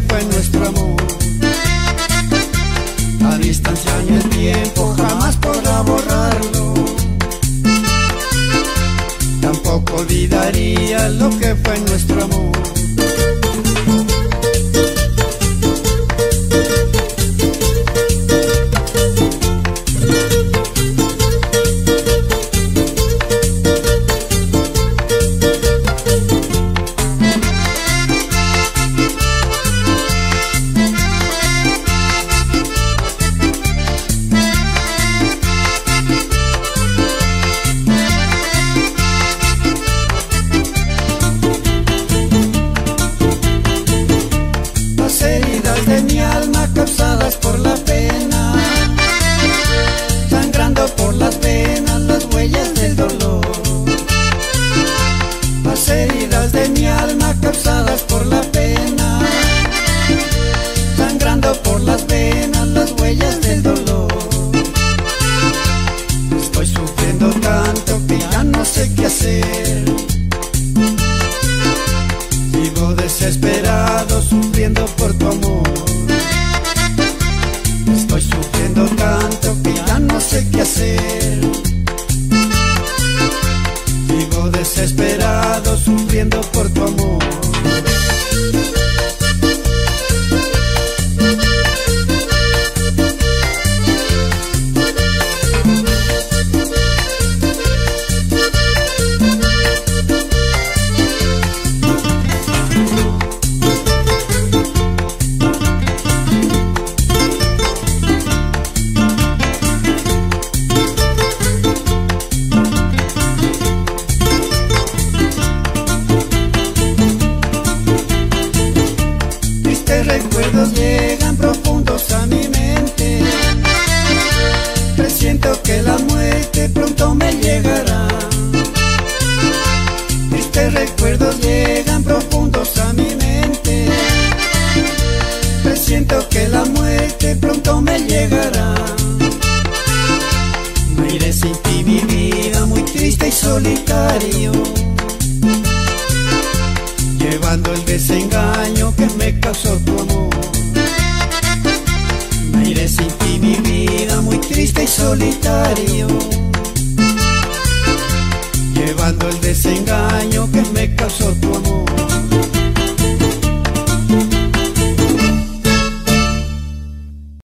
fue nuestro amor. La distancia ni el tiempo jamás podrá borrarlo. Tampoco olvidaría lo que fue nuestro amor. De mi alma causadas por la pena, sangrando por las venas las huellas del dolor. Las heridas de mi alma causadas por la pena, sangrando por las venas las huellas del dolor. Estoy sufriendo tanto que ya no sé qué hacer. Solitario llevando el desengaño que me causó tu amor. Me iré sin ti mi vida muy triste y solitario, llevando el desengaño que me causó.